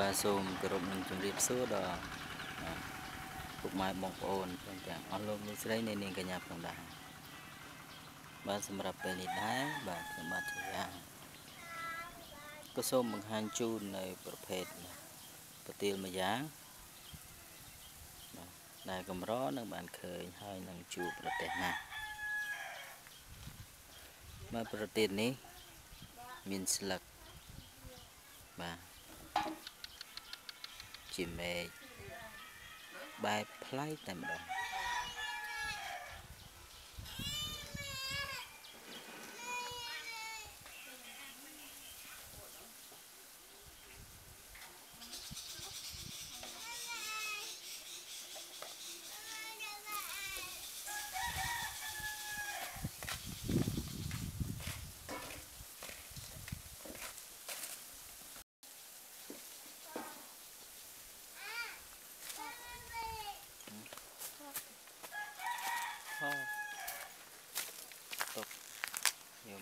បាទសូមគោរពនឹងជម្រាបសួរដល់ពុកម៉ែបងប្អូនព្រមទាំងអស់លោកលោកស្រីនៃនាងកញ្ញាផងដែរបាទសម្រាប់ពេលនេះដែរបាទខ្ញុំបាទជាយ៉ាងក៏សូមបង្ហាញជូននៅប្រភេទប្រទាលមួយយ៉ាងបាទដែលកម្រនឹងបានឃើញហើយនឹងជួបប្រទេសណាបាទប្រទេសនេះមានស្លឹកបាទ ជាមេឃបែបប្លែកតែម្ដងហោទុកយកមើលបោះហោះ ដាក់នៅតាមព្រៃ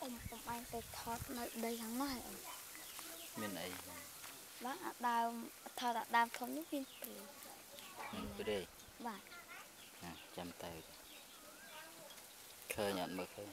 អ៊ំអ៊ំឯងទៅថតនៅដីខាងនោះហើយអ៊ំមានអីបាទអាដើមថតអាដើមធំនេះមានព្រៃមានព្រៃបាទណាចាំទៅ ឃើញអត់មើលឃើញ